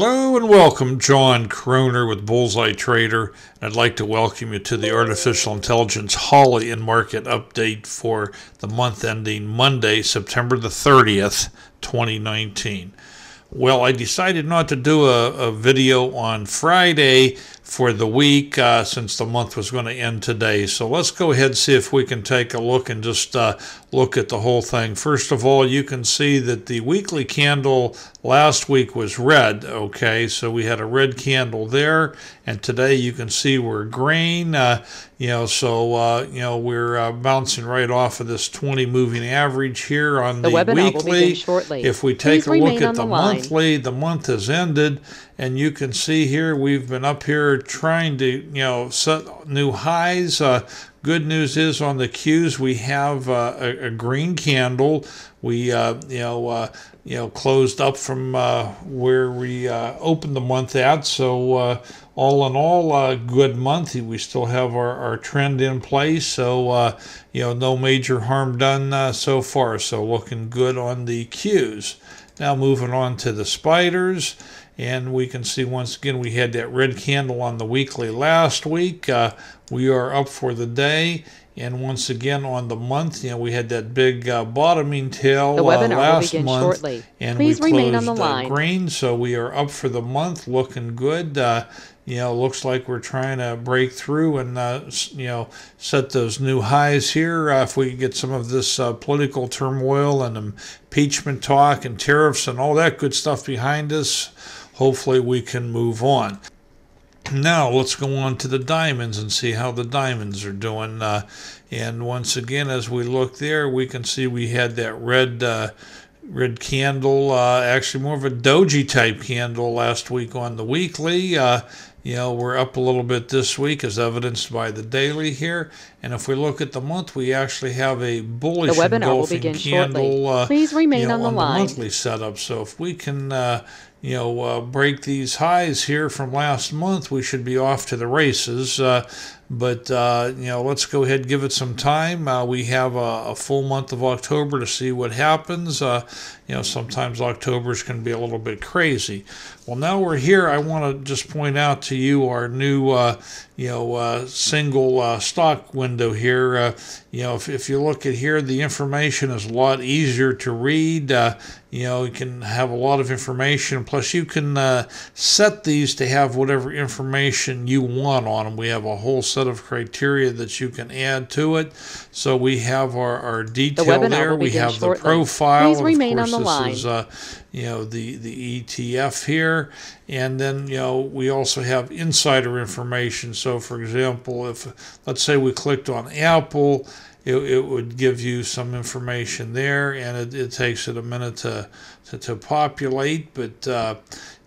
Hello and welcome, John Kroner with Bullzeye Trader. I'd like to welcome you to the Artificial Intelligence Holly and Market Update for the month ending Monday, September the 30th, 2019. Well, I decided not to do a, a video on Friday for the week uh, since the month was going to end today. So let's go ahead and see if we can take a look and just uh, look at the whole thing. First of all, you can see that the weekly candle last week was red. Okay, so we had a red candle there, and today you can see we're green. Uh, you know, so uh, you know we're uh, bouncing right off of this 20 moving average here on the, the weekly. shortly. If we take Please a look at the, the monthly, the month has ended, and you can see here we've been up here trying to, you know, set new highs. Uh, good news is on the Qs we have uh, a, a, green candle. We, uh, you know, uh, you know, closed up from uh, where we uh, opened the month at. So all in all, a good month. We still have our, our trend in place. So, you know, no major harm done so far. So looking good on the Qs. Now moving on to the spiders. And we can see once again we had that red candle on the weekly last week. Uh, we are up for the day. And once again on the month, you know, we had that big uh, bottoming tail the webinar uh, last will begin month, shortly. and Please we remain closed on the line. green, so we are up for the month, looking good. Uh, you know, looks like we're trying to break through and uh, you know set those new highs here. Uh, if we get some of this uh, political turmoil and impeachment talk and tariffs and all that good stuff behind us, hopefully we can move on. Now let's go on to the diamonds and see how the diamonds are doing. Uh, and once again, as we look there, we can see we had that red uh, red candle, uh, actually more of a doji type candle last week on the weekly. Uh, you know, we're up a little bit this week as evidenced by the daily here. And if we look at the month, we actually have a bullish the webinar will begin candle. Shortly. Uh, Please remain you know, on the on line. The monthly setup. So if we can uh, you know, uh, break these highs here from last month, we should be off to the races. Uh, but, uh, you know, let's go ahead give it some time. Uh, we have a, a, full month of October to see what happens. Uh, you know, sometimes October's can be a little bit crazy. Well, now we're here. I want to just point out to you our new, uh, you know, single stock window here. You know, if, if you look at here, the information is a lot easier to read. you know, you can have a lot of information. Plus, you can set these to have whatever information you want on them. We have a whole set of criteria that you can add to it. So we have our, our detail the there. We have shortly. the profile. Please remain of course, on the this line. is uh, you know the the ETF here, and then you know we also have insider information. So for example, if let's say we clicked on Apple. It, it, would give you some information there, and it, it takes it a minute to to, to populate. But uh,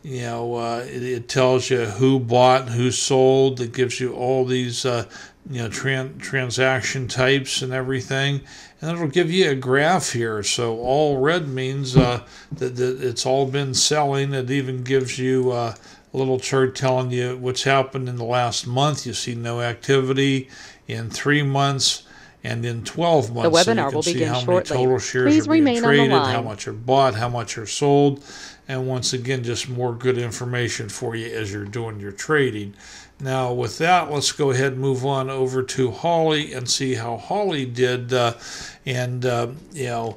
you know, uh, it, it, tells you who bought, who sold. It gives you all these, uh, you know, tran- transaction types and everything, and it'll give you a graph here. So all red means uh, that, that it's all been selling. It even gives you uh, a little chart telling you what's happened in the last month. You see no activity in three months. And in 12 months, the webinar so will see begin how many shortly. total shares Please are being remain traded, on the line. how much are bought, how much are sold and once again just more good information for you as you're doing your trading now with that let's go ahead and move on over to holly and see how holly did uh, and uh, you know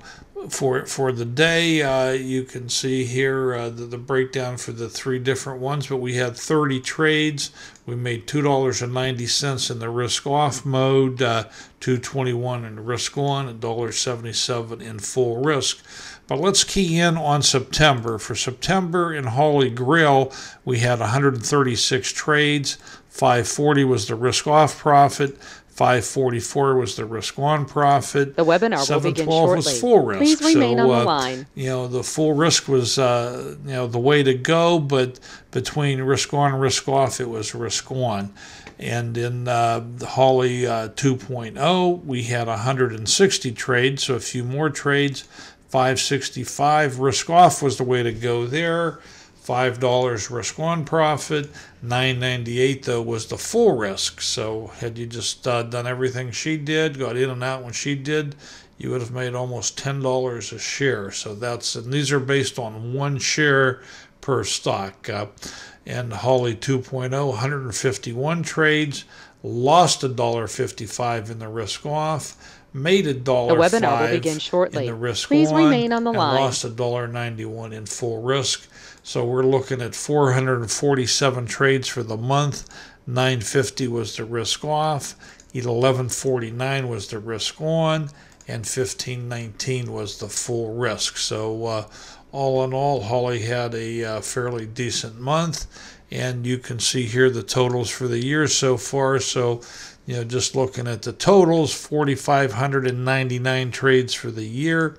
for for the day uh, you can see here uh, the, the, breakdown for the three different ones but we had 30 trades we made $2.90 in the risk off mode uh, 221 in risk on $1.77 in full risk but let's key in on September. For September in Holly Grail, we had 136 trades. 540 was the risk off profit. 544 was the risk on profit. The webinar will begin shortly. was full risk. Please remain so, on the uh, line. You know, the full risk was, uh, you know, the way to go, but between risk on and risk off, it was risk on. And in uh, the Holly uh, 2.0, we had 160 trades, so a few more trades. 565 risk off was the way to go there. $5 risk on profit. 998 though was the full risk. So had you just uh, done everything she did, got in and out when she did, you would have made almost $10 a share. So that's and these are based on one share per stock. Uh, and Holly 2.0, 151 trades, lost a dollar 55 in the risk off, made a dollar. The webinar will begin shortly. In the risk Please on, remain on the line. Lost a dollar 91 in full risk. So we're looking at 447 trades for the month. 950 was the risk off. 1149 was the risk on, and 1519 was the full risk. So uh, all in all, Holly had a uh, fairly decent month, and you can see here the totals for the year so far. So, you know, just looking at the totals, 4,599 trades for the year,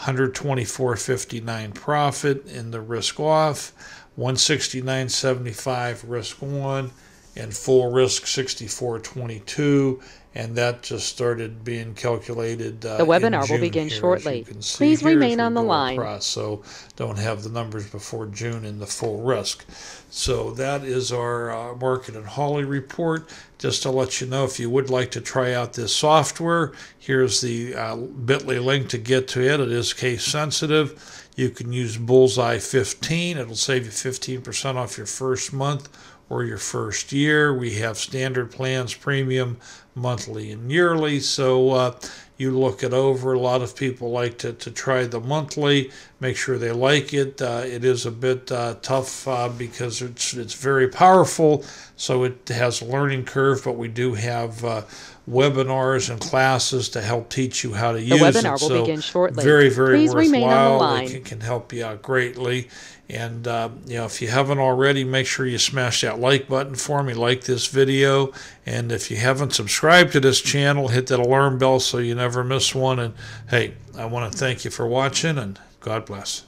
124.59 profit in the risk off, 169.75 risk on, and full risk 64.22 and that just started being calculated. Uh, the webinar will begin here, shortly. Please remain on the line. Across, so don't have the numbers before June in the full risk. So that is our uh, market and Holly report. Just to let you know, if you would like to try out this software, here's the uh, Bitly link to get to it. It is case sensitive. You can use Bullzeye 15. It'll save you 15% off your first month or your first year. We have standard plans, premium, monthly, and yearly. So uh, you look it over. A lot of people like to, to try the monthly, make sure they like it. Uh, it is a bit uh, tough uh, because it's, it's very powerful, so it has a learning curve, but we do have uh, webinars and classes to help teach you how to the use webinar it. will so begin shortly. Very, very Please worthwhile. remain on the line. It can, can help you out greatly. And uh, you know, if you haven't already, make sure you smash that like button for me. Like this video, and if you haven't subscribed to this channel, hit that alarm bell so you never miss one. And hey, I want to thank you for watching, and God bless.